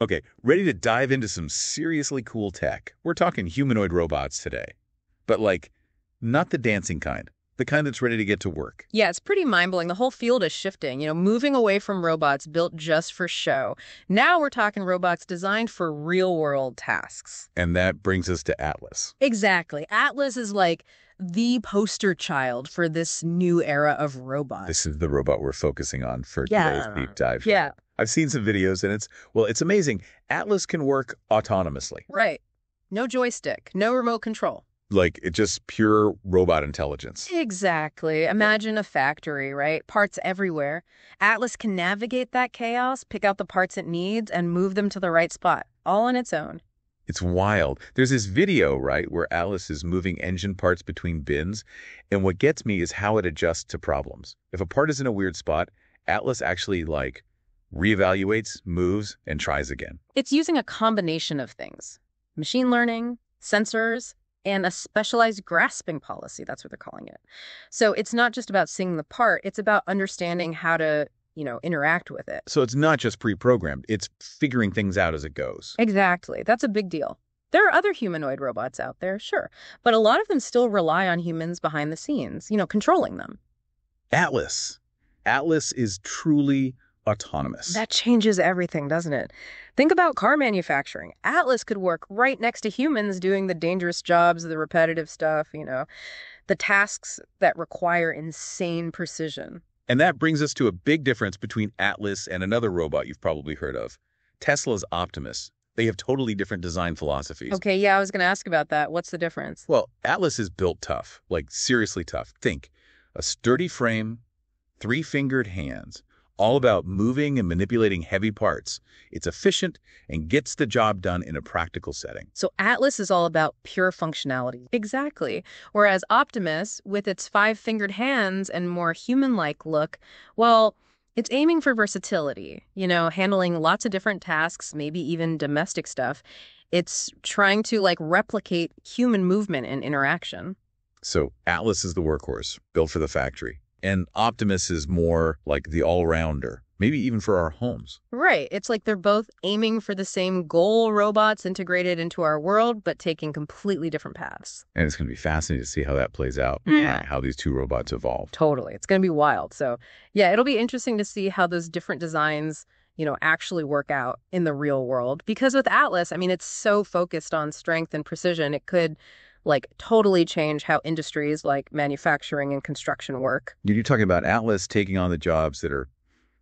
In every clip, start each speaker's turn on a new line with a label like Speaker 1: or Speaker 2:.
Speaker 1: Okay, ready to dive into some seriously cool tech. We're talking humanoid robots today. But like, not the dancing kind. The kind that's ready to get to work.
Speaker 2: Yeah, it's pretty mind-blowing. The whole field is shifting, you know, moving away from robots built just for show. Now we're talking robots designed for real-world tasks.
Speaker 1: And that brings us to Atlas.
Speaker 2: Exactly. Atlas is like the poster child for this new era of robots.
Speaker 1: This is the robot we're focusing on for
Speaker 2: Yeah.
Speaker 1: today's deep dive.
Speaker 2: Yeah,
Speaker 1: I've seen some videos and it's, well, it's amazing. Atlas can work autonomously.
Speaker 2: right. No joystick, no remote control.
Speaker 1: Like, it's just pure robot intelligence.
Speaker 2: Exactly. Imagine a factory, right? Parts everywhere. Atlas can navigate that chaos, pick out the parts it needs, and move them to the right spot, all on its own.
Speaker 1: It's wild. There's this video, right, where Atlas is moving engine parts between bins. And what gets me is how it adjusts to problems. If a part is in a weird spot, Atlas actually, like, reevaluates, moves, and tries again.
Speaker 2: It's using a combination of things machine learning, sensors, and a specialized grasping policy. That's what they're calling it. So it's not just about seeing the part, it's about understanding how to, you know, interact with it.
Speaker 1: So it's not just pre-programmed. It's figuring things out as it goes.
Speaker 2: Exactly. That's a big deal. There are other humanoid robots out there, sure, but a lot of them still rely on humans behind the scenes, you know, controlling them.
Speaker 1: Atlas. Atlas is truly autonomous.
Speaker 2: That changes everything, doesn't it? Think about car manufacturing. Atlas could work right next to humans doing the dangerous jobs, the repetitive stuff, you know, the tasks that require insane precision.
Speaker 1: And that brings us to a big difference between Atlas and another robot you've probably heard of, Tesla's Optimus. They have totally different design philosophies.
Speaker 2: Okay, yeah, I was going to ask about that. What's the difference?
Speaker 1: Well, Atlas is built tough, like seriously tough. Think a sturdy frame, three fingered hands, all about moving and manipulating heavy parts. It's efficient and gets the job done in a practical setting.
Speaker 2: So Atlas is all about pure functionality. Exactly. Whereas Optimus, with its five-fingered hands and more human-like look, well, it's aiming for versatility, you know, handling lots of different tasks, maybe even domestic stuff. It's trying to like replicate human movement and interaction.
Speaker 1: So Atlas is the workhorse, built for the factory. And Optimus is more like the all-rounder, maybe even for our homes.
Speaker 2: Right. It's like they're both aiming for the same goal, robots integrated into our world, but taking completely different paths.
Speaker 1: And it's going to be fascinating to see how that plays out,
Speaker 2: Yeah.
Speaker 1: how these two robots evolve.
Speaker 2: Totally. It's going to be wild. So, yeah, it'll be interesting to see how those different designs, you know, actually work out in the real world. Because with Atlas, I mean, it's so focused on strength and precision, it could like totally change how industries like manufacturing and construction work.
Speaker 1: You're talking about Atlas taking on the jobs that are,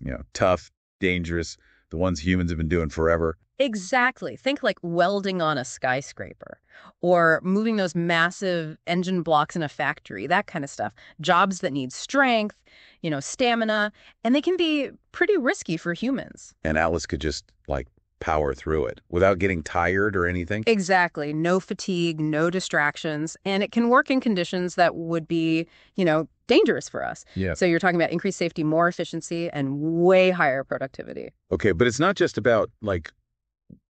Speaker 1: you know, tough, dangerous, the ones humans have been doing forever.
Speaker 2: Exactly. Think like welding on a skyscraper or moving those massive engine blocks in a factory, that kind of stuff. Jobs that need strength, you know, stamina, and they can be pretty risky for humans.
Speaker 1: And Atlas could just like power through it without getting tired or anything.
Speaker 2: Exactly. No fatigue, no distractions, and it can work in conditions that would be, you know, dangerous for us.
Speaker 1: Yeah.
Speaker 2: So you're talking about increased safety, more efficiency, and way higher productivity.
Speaker 1: Okay, but it's not just about like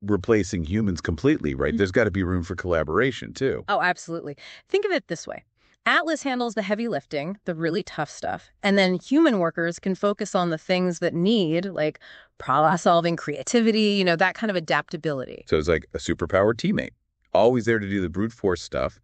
Speaker 1: replacing humans completely, right?
Speaker 2: Mhm.
Speaker 1: There's got to be room for collaboration too.
Speaker 2: Oh, absolutely. Think of it this way. Atlas handles the heavy lifting, the really tough stuff, and then human workers can focus on the things that need, like problem solving, creativity, you know, that kind of adaptability.
Speaker 1: So it's like a superpowered teammate, always there to do the brute force stuff,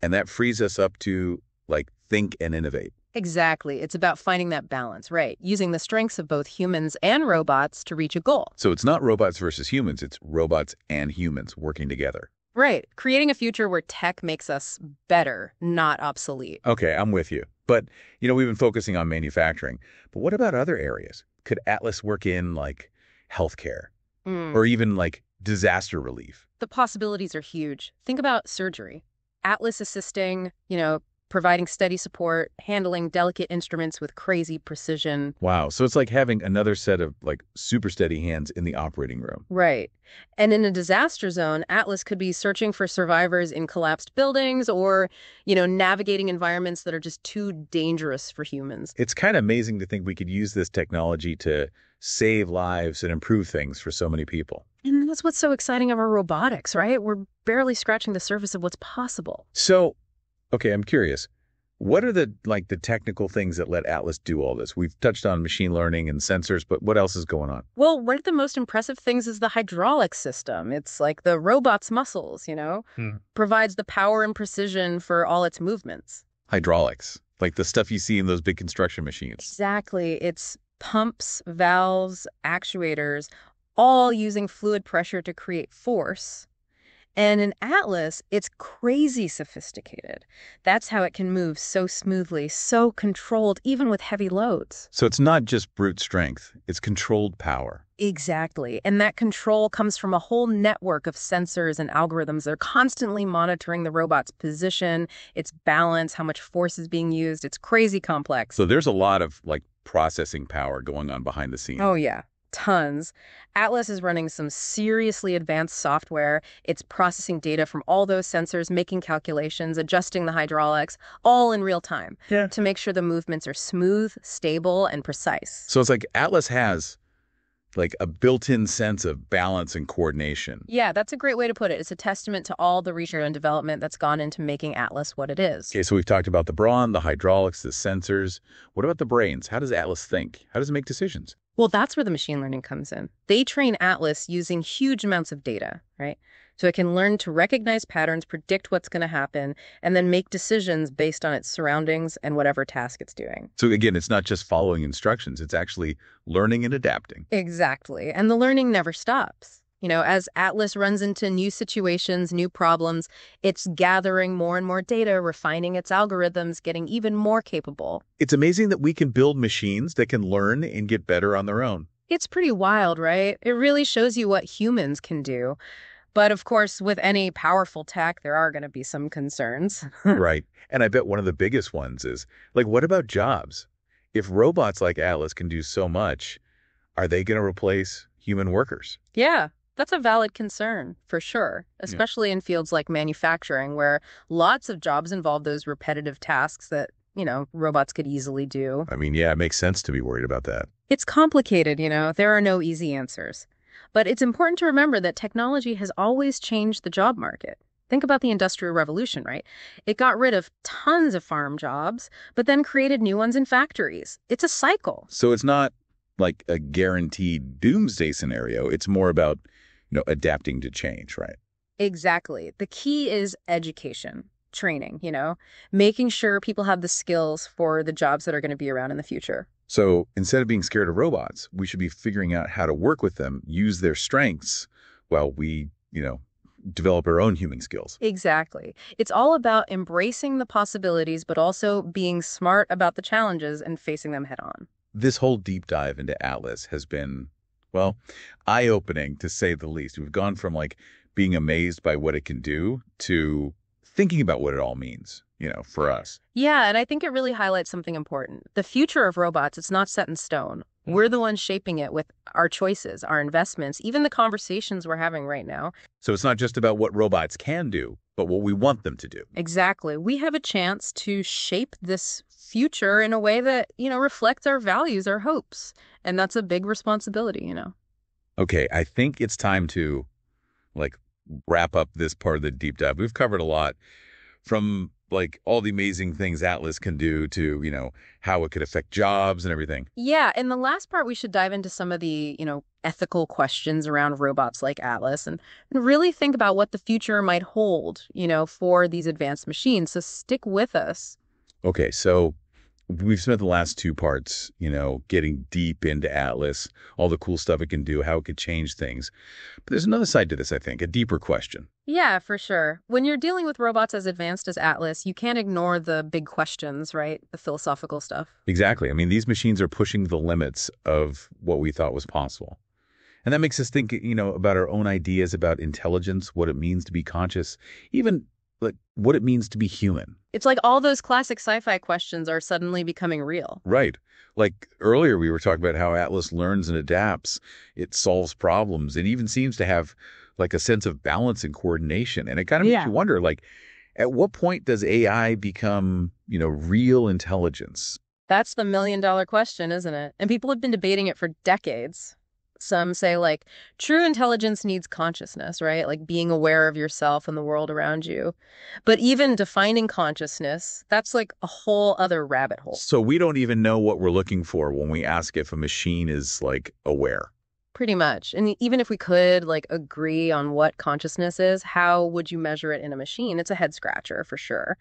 Speaker 1: and that frees us up to like think and innovate.
Speaker 2: Exactly. It's about finding that balance, right? Using the strengths of both humans and robots to reach a goal.
Speaker 1: So it's not robots versus humans, it's robots and humans working together.
Speaker 2: Right. Creating a future where tech makes us better, not obsolete.
Speaker 1: Okay, I'm with you. But, you know, we've been focusing on manufacturing. But what about other areas? Could Atlas work in like healthcare
Speaker 2: Mm.
Speaker 1: or even like disaster relief?
Speaker 2: The possibilities are huge. Think about surgery. Atlas assisting, you know, providing steady support, handling delicate instruments with crazy precision.
Speaker 1: Wow. So it's like having another set of like super steady hands in the operating room.
Speaker 2: Right. And in a disaster zone, Atlas could be searching for survivors in collapsed buildings or, you know, navigating environments that are just too dangerous for humans.
Speaker 1: It's kind of amazing to think we could use this technology to save lives and improve things for so many people.
Speaker 2: And that's what's so exciting about robotics, right? We're barely scratching the surface of what's possible.
Speaker 1: So, okay, I'm curious. What are the like the technical things that let Atlas do all this? We've touched on machine learning and sensors, but what else is going on?
Speaker 2: Well, one of the most impressive things is the hydraulic system. It's like the robot's muscles, you know,
Speaker 1: Hmm.
Speaker 2: provides the power and precision for all its movements.
Speaker 1: Hydraulics, like the stuff you see in those big construction machines.
Speaker 2: Exactly. It's pumps, valves, actuators, all using fluid pressure to create force. And in Atlas, it's crazy sophisticated. That's how it can move so smoothly, so controlled, even with heavy loads.
Speaker 1: So it's not just brute strength, it's controlled power.
Speaker 2: Exactly. And that control comes from a whole network of sensors and algorithms. They're constantly monitoring the robot's position, its balance, how much force is being used. It's crazy complex.
Speaker 1: So there's a lot of like processing power going on behind the scenes.
Speaker 2: Oh, yeah. Tons. Atlas is running some seriously advanced software. It's processing data from all those sensors, making calculations, adjusting the hydraulics, all in real time
Speaker 1: Yeah.
Speaker 2: to make sure the movements are smooth, stable, and precise.
Speaker 1: So it's like Atlas has like a built-in sense of balance and coordination.
Speaker 2: Yeah, that's a great way to put it. It's a testament to all the research and development that's gone into making Atlas what it is.
Speaker 1: Okay, so we've talked about the brawn, the hydraulics, the sensors. What about the brains? How does Atlas think? How does it make decisions?
Speaker 2: Well, that's where the machine learning comes in. They train Atlas using huge amounts of data, right? So it can learn to recognize patterns, predict what's going to happen, and then make decisions based on its surroundings and whatever task it's doing.
Speaker 1: So again, it's not just following instructions, it's actually learning and adapting.
Speaker 2: Exactly. And the learning never stops. You know, as Atlas runs into new situations, new problems, it's gathering more and more data, refining its algorithms, getting even more capable.
Speaker 1: It's amazing that we can build machines that can learn and get better on their own.
Speaker 2: It's pretty wild, right? It really shows you what humans can do. But of course, with any powerful tech, there are going to be some concerns.
Speaker 1: right. And I bet one of the biggest ones is like, what about jobs? If robots like Atlas can do so much, are they going to replace human workers?
Speaker 2: yeah, that's a valid concern for sure, especially in fields like manufacturing, where lots of jobs involve those repetitive tasks that, you know, robots could easily do.
Speaker 1: I mean, yeah, it makes sense to be worried about that.
Speaker 2: It's complicated, you know, there are no easy answers. But it's important to remember that technology has always changed the job market. Think about the Industrial Revolution, right? It got rid of tons of farm jobs, but then created new ones in factories. It's a cycle.
Speaker 1: So it's not like a guaranteed doomsday scenario. It's more about, you know, adapting to change, right?
Speaker 2: Exactly. The key is education, training, you know, making sure people have the skills for the jobs that are going to be around in the future.
Speaker 1: So instead of being scared of robots, we should be figuring out how to work with them, use their strengths while we, you know, develop our own human skills.
Speaker 2: Exactly. It's all about embracing the possibilities, but also being smart about the challenges and facing them head on.
Speaker 1: This whole deep dive into Atlas has been, well, eye opening to say the least. We've gone from like being amazed by what it can do to thinking about what it all means, you know, for us.
Speaker 2: Yeah, and I think it really highlights something important. The future of robots, it's not set in stone. Mm. We're the ones shaping it with our choices, our investments, even the conversations we're having right now.
Speaker 1: So it's not just about what robots can do, but what we want them to do.
Speaker 2: Exactly. We have a chance to shape this future in a way that, you know, reflects our values, our hopes. And that's a big responsibility, you know.
Speaker 1: Okay, I think it's time to like wrap up this part of the deep dive. We've covered a lot from like all the amazing things Atlas can do to, you know, how it could affect jobs and everything.
Speaker 2: Yeah, in the last part we should dive into some of the, you know, ethical questions around robots like Atlas and, and really think about what the future might hold, you know, for these advanced machines. So stick with us.
Speaker 1: Okay, so we've spent the last two parts, you know, getting deep into Atlas, all the cool stuff it can do, how it could change things. But there's another side to this, I think, a deeper question.
Speaker 2: Yeah, for sure. When you're dealing with robots as advanced as Atlas, you can't ignore the big questions, right? The philosophical stuff.
Speaker 1: Exactly. I mean, these machines are pushing the limits of what we thought was possible. And that makes us think, you know, about our own ideas about intelligence, what it means to be conscious, even like what it means to be human.
Speaker 2: It's like all those classic sci-fi questions are suddenly becoming real.
Speaker 1: Right. Like earlier, we were talking about how Atlas learns and adapts. It solves problems. It even seems to have like a sense of balance and coordination. And it kind of makes
Speaker 2: Yeah.
Speaker 1: you wonder, like, at what point does AI become, you know, real intelligence?
Speaker 2: That's the million dollar question, isn't it? And people have been debating it for decades. Some say, like, true intelligence needs consciousness, right? Like being aware of yourself and the world around you. But even defining consciousness, that's like a whole other rabbit hole.
Speaker 1: So we don't even know what we're looking for when we ask if a machine is, like, aware.
Speaker 2: Pretty much. And even if we could, like, agree on what consciousness is, how would you measure it in a machine? It's a head scratcher for sure.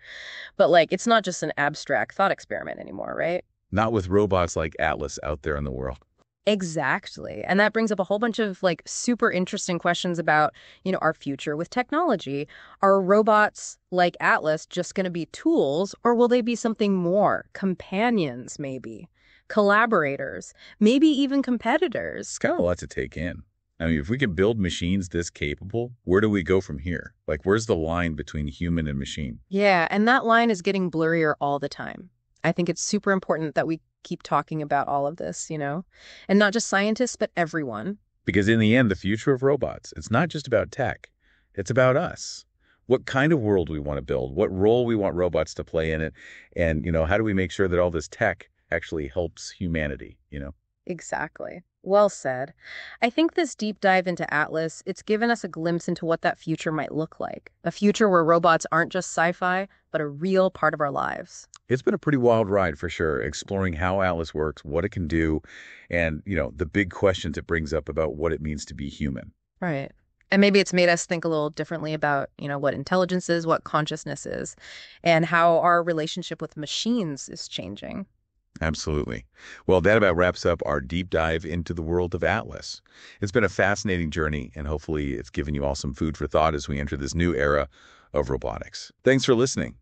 Speaker 2: But, like, it's not just an abstract thought experiment anymore, right?
Speaker 1: Not with robots like Atlas out there in the world.
Speaker 2: Exactly. And that brings up a whole bunch of like super interesting questions about, you know, our future with technology. Are robots like Atlas just going to be tools or will they be something more? Companions, maybe. Collaborators, maybe even competitors.
Speaker 1: It's kind of a lot to take in. I mean, if we can build machines this capable, where do we go from here? Like, where's the line between human and machine?
Speaker 2: Yeah, and that line is getting blurrier all the time. I think it's super important that we keep talking about all of this, you know? And not just scientists, but everyone.
Speaker 1: Because in the end, the future of robots, it's not just about tech, it's about us. What kind of world we want to build, what role we want robots to play in it, and, you know, how do we make sure that all this tech actually helps humanity, you know?
Speaker 2: Exactly. Well said. I think this deep dive into Atlas, it's given us a glimpse into what that future might look like. A future where robots aren't just sci-fi, but a real part of our lives.
Speaker 1: It's been a pretty wild ride for sure, exploring how Atlas works, what it can do, and, you know, the big questions it brings up about what it means to be human.
Speaker 2: Right. And maybe it's made us think a little differently about, you know, what intelligence is, what consciousness is, and how our relationship with machines is changing.
Speaker 1: Absolutely. Well, that about wraps up our deep dive into the world of Atlas. It's been a fascinating journey, and hopefully it's given you all some food for thought as we enter this new era of robotics. Thanks for listening.